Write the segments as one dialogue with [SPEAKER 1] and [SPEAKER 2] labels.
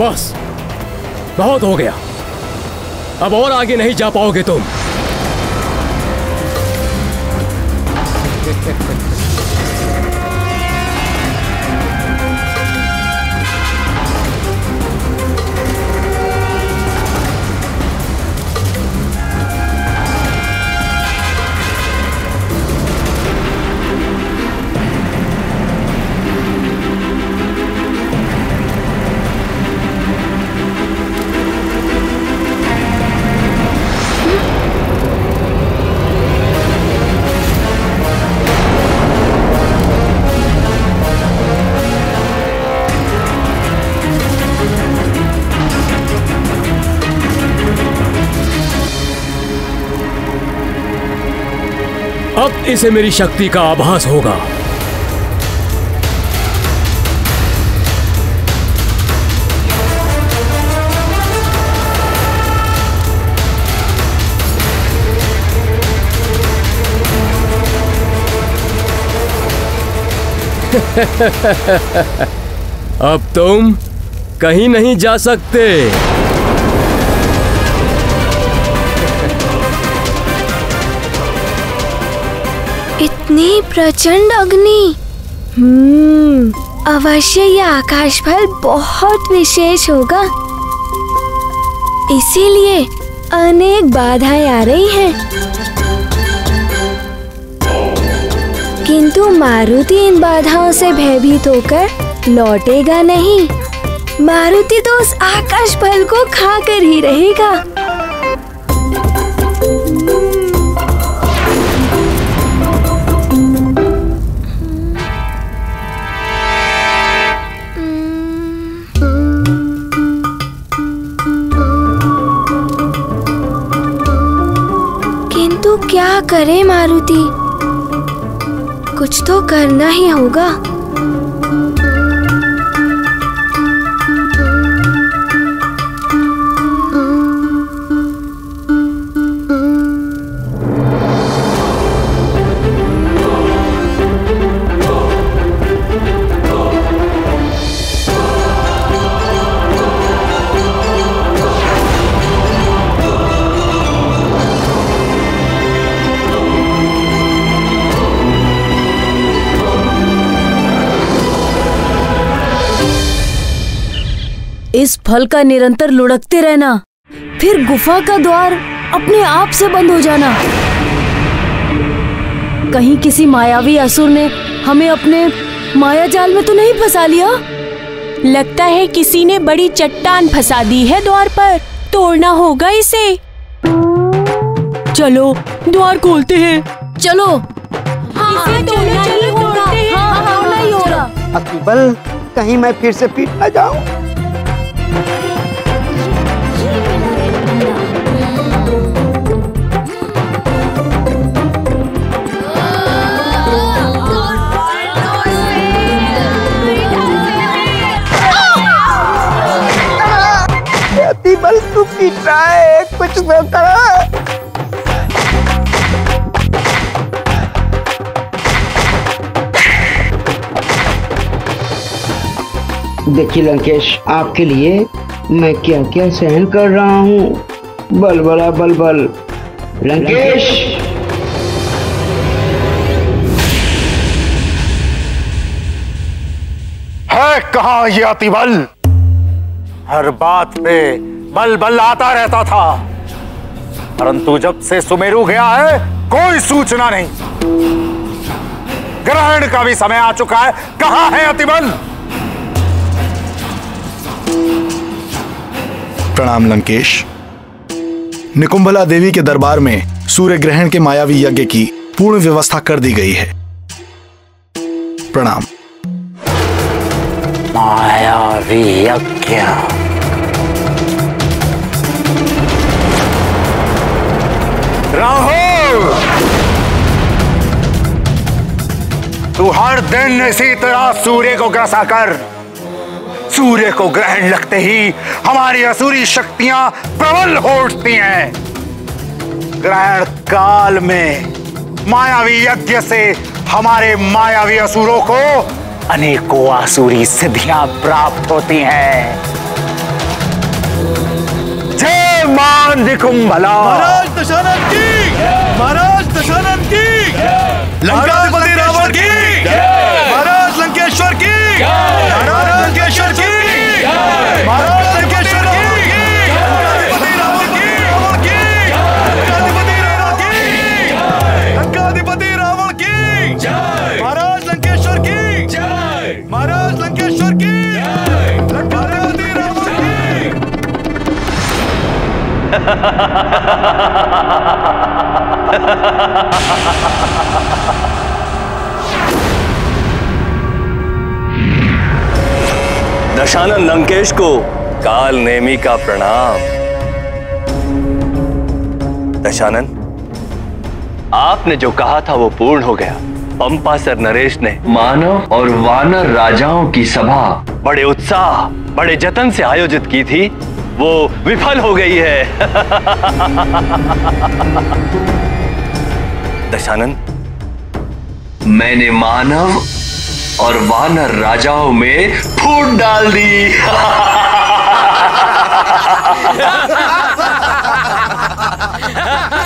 [SPEAKER 1] बस बहुत हो गया। अब और आगे नहीं जा पाओगे तुम। इसे मेरी शक्ति का आभास होगा। अब तुम कहीं नहीं जा सकते।
[SPEAKER 2] इतनी प्रचंड अग्नि। हम्म। अवश्य ये आकाश फल बहुत विशेष होगा। इसीलिए अनेक बाधाएँ आ रही हैं। किंतु मारुति इन बाधाओं से भयभीत होकर लौटेगा नहीं। मारुति तो उस आकाश फल को खाकर ही रहेगा। क्या करें मारुति? कुछ तो करना ही होगा।
[SPEAKER 3] इस फल का निरंतर लुढ़कते रहना। फिर गुफा का द्वार अपने आप से बंद हो जाना। कहीं किसी मायावी असुर ने हमें अपने माया जाल में तो नहीं फंसा लिया?
[SPEAKER 4] लगता है किसी ने बड़ी चट्टान फंसा दी है द्वार पर। तोड़ना होगा इसे। चलो द्वार खोलते हैं।
[SPEAKER 3] चलो।
[SPEAKER 4] इसे तोड़ना ही होगा।
[SPEAKER 3] हाँ, ही
[SPEAKER 5] अकबल कहीं मैं फिर से पीट ना जाऊँ? तू रहा है कुछ तो करा। देखिए लंकेश आपके लिए मैं क्या क्या सहन कर रहा हूँ? बल बला बल बल। लंकेश!
[SPEAKER 6] है कहा ये अतिबल? हर बात पे बल बल आता रहता था। परंतु जब से सुमेरु गया है कोई सूचना नहीं। ग्रहण का भी समय आ चुका है। कहाँ है अतिबल?
[SPEAKER 7] प्रणाम लंकेश। निकुंभला देवी के दरबार में सूर्य ग्रहण के मायावी यज्ञ की पूर्ण व्यवस्था कर दी गई है। प्रणाम।
[SPEAKER 6] मायावी यज्ञ। राहुल! तू हर दिन इसी तरह सूर्य को ग्रसा कर। सूर्य को ग्रहण लगते ही हमारी असुरी शक्तियाँ प्रबल हो उठती हैं। ग्रहण काल में मायावी यज्ञ से हमारे मायावी असुरों को अनेकों आसुरी सिद्धियाँ प्राप्त होती हैं। जय दिखुम भला।
[SPEAKER 8] महाराज दशानंद की। महाराज दशानंद की। लंकाधिपति
[SPEAKER 9] दशानन लंकेश को। काल नेमी का प्रणाम। दशानन, आपने जो कहा था वो पूर्ण हो गया। पंपा सर नरेश ने
[SPEAKER 10] मानव और वानर राजाओं की सभा
[SPEAKER 9] बड़े उत्साह, बड़े जतन से आयोजित की थी। वो विफल हो गई है। दशानन,
[SPEAKER 10] मैंने मानव और वानर राजाओं में फूट डाल दी।
[SPEAKER 6] काल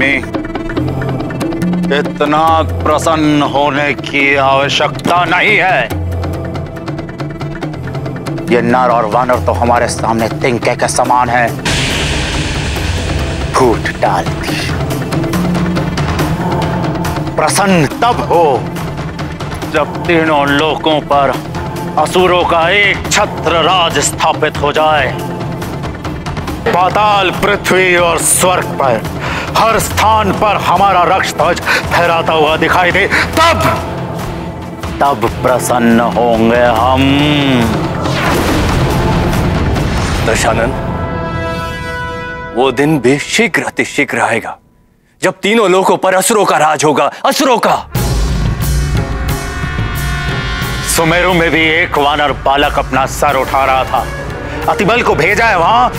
[SPEAKER 6] नेमी इतना प्रसन्न होने की आवश्यकता नहीं है। ये नर और वानर तो हमारे सामने तिंके के समान है। फूट डालती प्रसन्न तब हो जब तीनों लोगों पर असुरों का एक छत्र राज स्थापित हो जाए। पाताल पृथ्वी और स्वर्ग पर हर स्थान पर हमारा रक्ष ध्वज फहराता हुआ दिखाई दे। तब तब प्रसन्न होंगे हम।
[SPEAKER 9] दशानन, वो दिन भी शीघ्र अति शीघ्र आएगा, जब तीनों लोगों पर असुरों का राज होगा, असुरों का।
[SPEAKER 6] सुमेरु में भी एक वानर बालक अपना सर उठा रहा था। अतिबल को भेजा है वहाँ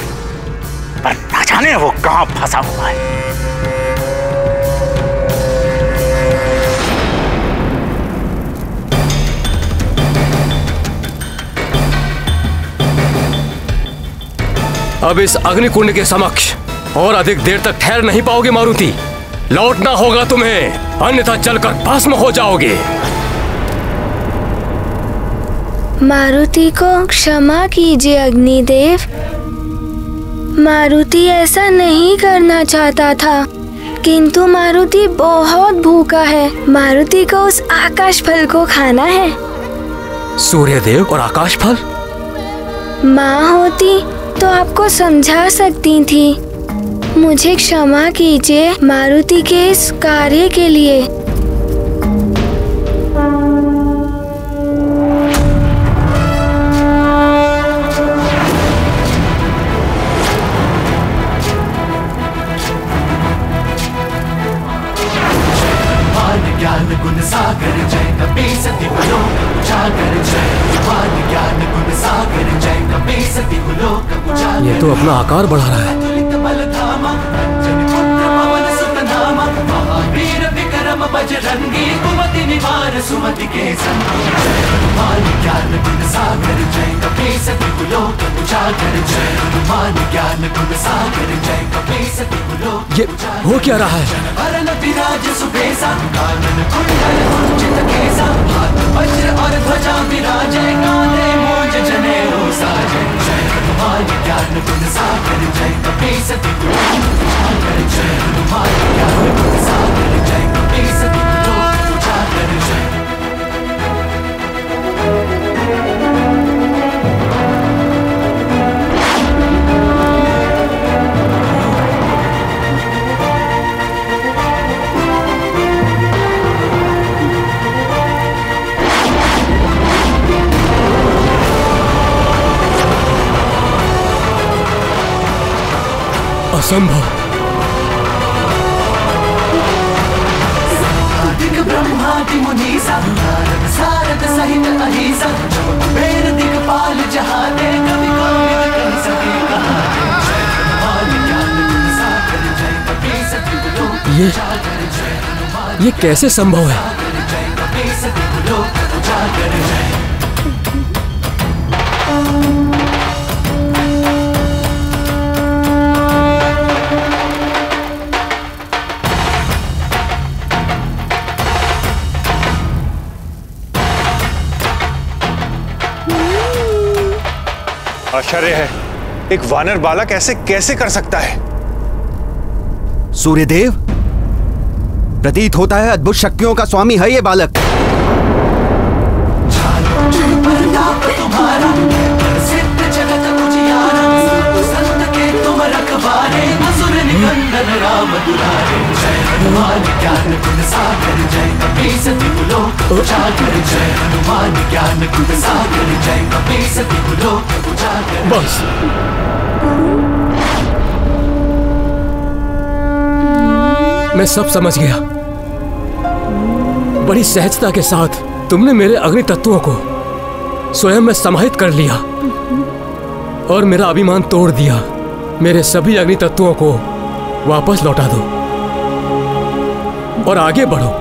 [SPEAKER 6] पर न जाने वो कहाँ फंसा हुआ है।
[SPEAKER 9] अब इस अग्निकुंड के समक्ष और अधिक देर तक ठहर नहीं पाओगे मारुति। लौटना होगा तुम्हें अन्यथा चलकर भस्म हो जाओगे।
[SPEAKER 2] मारुति को क्षमा कीजिए अग्निदेव। मारुति ऐसा नहीं करना चाहता था। किंतु मारुति बहुत भूखा है। मारुति को उस आकाश फल को खाना है।
[SPEAKER 9] सूर्यदेव और आकाश फल?
[SPEAKER 2] माँ होती तो आपको समझा सकती थी। मुझे क्षमा कीजिए मारुति के इस कार्य के लिए।
[SPEAKER 9] रहा है
[SPEAKER 11] वरण विराज सुबेसा कानन कुंडल हो क्या रहा है? और ध्वजा विराजय कांधे मोज जने साजय Peace.
[SPEAKER 1] असंभव।
[SPEAKER 11] ब्रह्मादि सारद सहित अहिसा जहाँ दे कवि
[SPEAKER 1] ये ये कैसे संभव है?
[SPEAKER 12] आश्चर्य है एक वानर बालक ऐसे कैसे कर सकता है
[SPEAKER 13] सूर्यदेव प्रतीत होता है अद्भुत शक्तियों का स्वामी है ये बालक
[SPEAKER 11] प्रताप तुम्हारा सिद्ध जगत उजियारा संत के तुम रखवारे असुर निकंदन राम जय हनुमान ज्ञान गुण सागर जय जय हनुमान ज्ञान गुण सागर जय
[SPEAKER 1] बस। मैं सब समझ गया। बड़ी सहजता के साथ तुमने मेरे अग्नि तत्वों को स्वयं में समाहित कर लिया और मेरा अभिमान तोड़ दिया। मेरे सभी अग्नि तत्वों को वापस लौटा दो और आगे बढ़ो।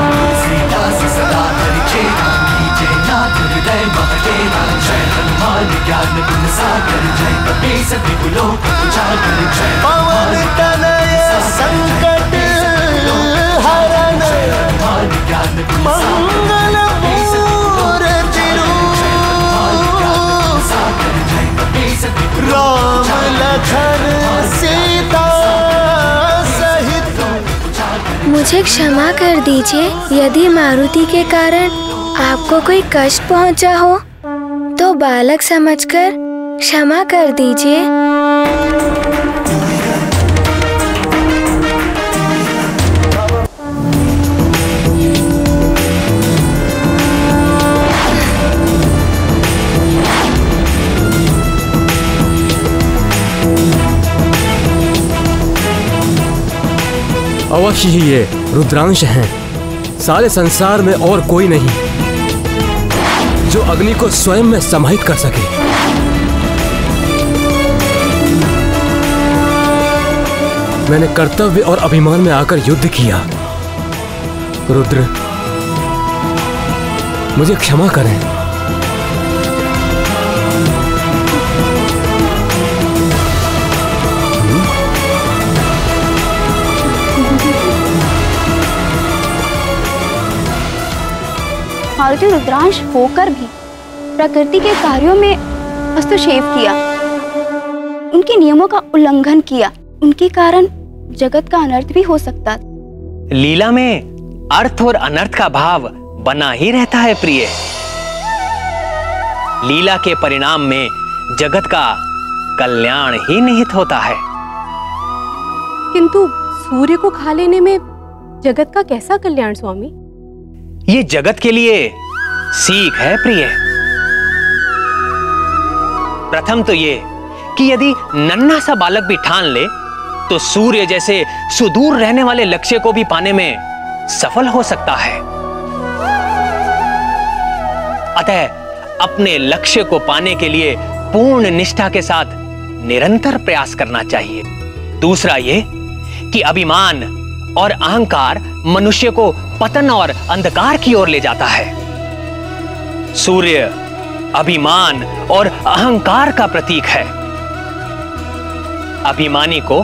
[SPEAKER 11] हनुमान ज्ञान सागर जय। कपीस तिहु लोक उजागर जय। पवन तनय संकट हरण हनुमान ज्ञान गुण मंगल राम लखन सीता सहित
[SPEAKER 2] मुझे क्षमा कर दीजिए यदि मारुति के कारण आपको कोई कष्ट पहुँचा हो। तो बालक समझकर क्षमा कर दीजिए।
[SPEAKER 1] अवश्य ही ये रुद्रांश हैं। सारे संसार में और कोई नहीं। जो अग्नि को स्वयं में समाहित कर सके। मैंने कर्तव्य और अभिमान में आकर युद्ध किया। रुद्र, मुझे क्षमा करें।
[SPEAKER 14] मारुति रुद्रांश होकर भी प्रकृति के कार्यों में हस्तक्षेप किया। उनके नियमों का उल्लंघन किया। उनके कारण जगत का अनर्थ भी हो सकता था।
[SPEAKER 15] लीला में अर्थ और अनर्थ का भाव बना ही रहता है प्रिय। लीला के परिणाम में जगत का कल्याण ही निहित होता है।
[SPEAKER 4] किंतु सूर्य को खा लेने में जगत का कैसा कल्याण स्वामी?
[SPEAKER 15] ये जगत के लिए सीख है, प्रिय। प्रथम तो ये कि यदि नन्हा सा बालक भी ठान ले तो सूर्य जैसे सुदूर रहने वाले लक्ष्य को भी पाने में सफल हो सकता है। अतः अपने लक्ष्य को पाने के लिए पूर्ण निष्ठा के साथ निरंतर प्रयास करना चाहिए। दूसरा ये कि अभिमान और अहंकार मनुष्य को पतन और अंधकार की ओर ले जाता है। सूर्य अभिमान और अहंकार का प्रतीक है। अभिमानी को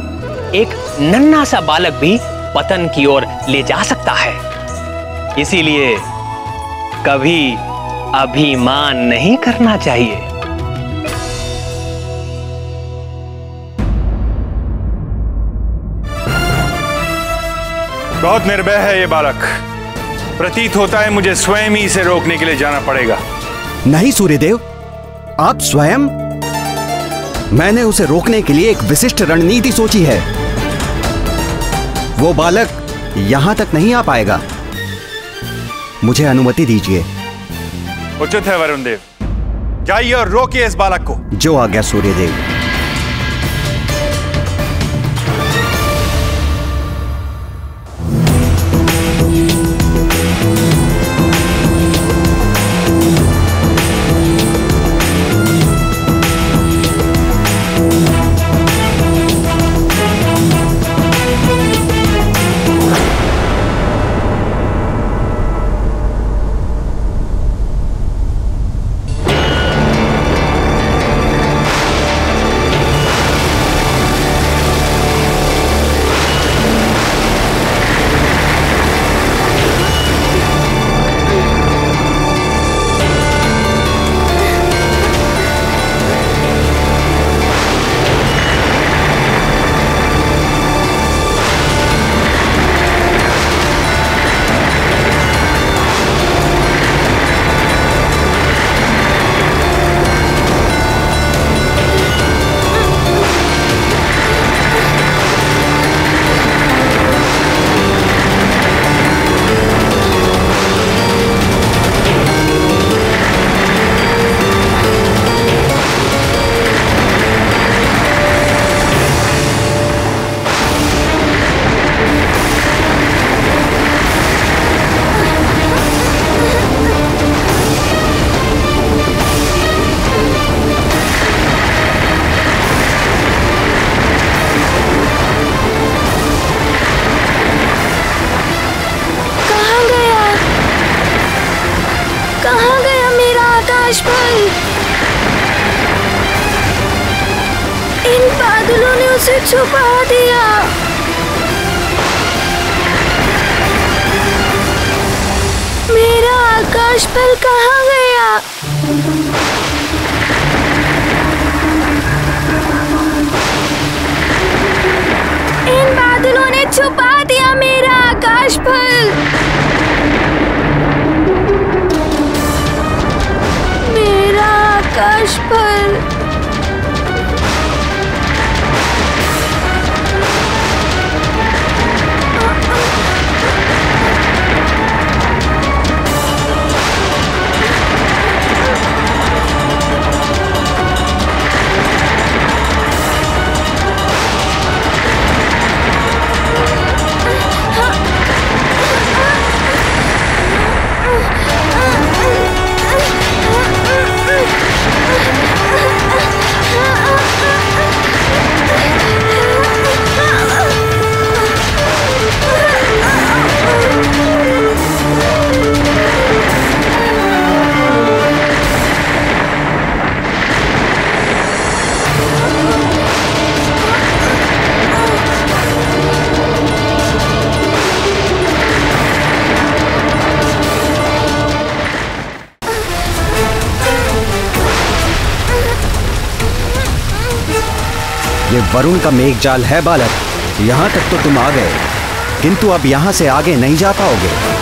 [SPEAKER 15] एक नन्ना सा बालक भी पतन की ओर ले जा सकता है। इसीलिए कभी अभिमान नहीं करना चाहिए।
[SPEAKER 8] बहुत निर्भय है ये बालक। प्रतीत होता है मुझे स्वयं ही इसे रोकने के लिए जाना पड़ेगा।
[SPEAKER 13] नहीं सूर्यदेव। आप स्वयं? मैंने उसे रोकने के लिए एक विशिष्ट रणनीति सोची है। वो बालक यहाँ तक नहीं आ पाएगा। मुझे अनुमति दीजिए।
[SPEAKER 8] उचित है वरुण देव जाइए और रोकिए इस बालक को।
[SPEAKER 13] जो
[SPEAKER 2] आ गया सूर्यदेव। छुपा दिया। मेरा आकाश फल कहाँ गया? इन बादलों ने छुपा दिया मेरा आकाश फल। मेरा आकाश फल।
[SPEAKER 13] वरुण का मेघ जाल है बालक। यहाँ तक तो तुम आ गए। किंतु अब यहाँ से आगे नहीं जा पाओगे।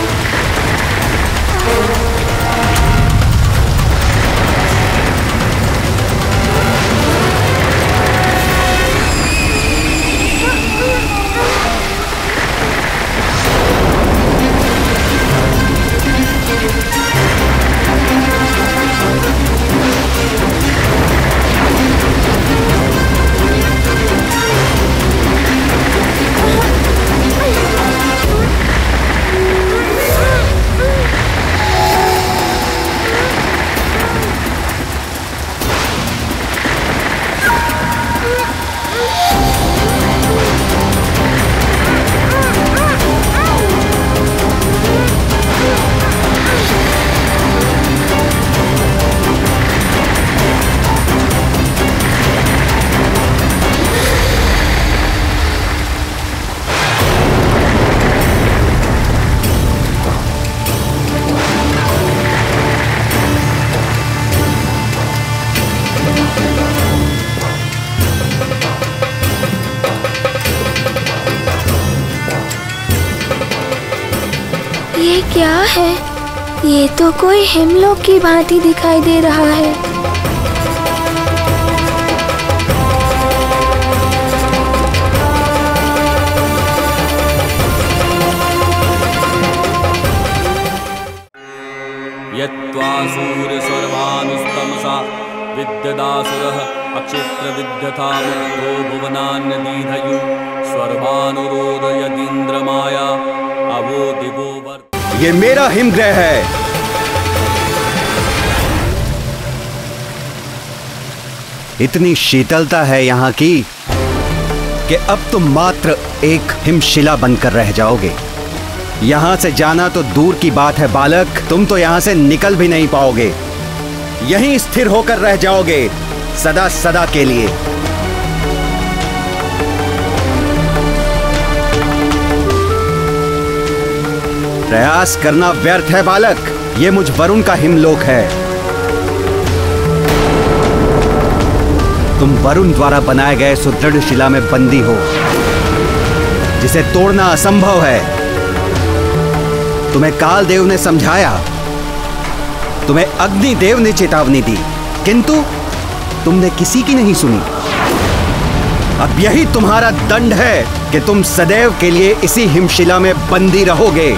[SPEAKER 2] तो कोई हिमलोक की भांति दिखाई दे रहा है।
[SPEAKER 16] यत्त्वा सूर्यस्वर्वानुस्तमसा विद्यदासुरः अक्षित्रविद्यथा मुक्तो स्वर्वानुरोदयतीन्द्रमाया अवो दिवो वर्
[SPEAKER 13] ये मेरा हिमग्रह है। इतनी शीतलता है यहाँ की कि अब तुम मात्र एक हिमशिला बनकर रह जाओगे। यहाँ से जाना तो दूर की बात है, बालक। तुम तो यहाँ से निकल भी नहीं पाओगे। यहीं स्थिर होकर रह जाओगे सदा सदा के लिए। प्रयास करना व्यर्थ है, बालक। ये मुझ वरुण का हिमलोक है। तुम वरुण द्वारा बनाए गए सुदृढ़ शिला में बंदी हो, जिसे तोड़ना असंभव है। तुम्हें काल देव ने समझाया। तुम्हें अग्नि देव ने चेतावनी दी, किंतु तुमने किसी की नहीं सुनी। अब यही तुम्हारा दंड है कि तुम सदैव के लिए इसी हिमशिला में बंदी रहोगे।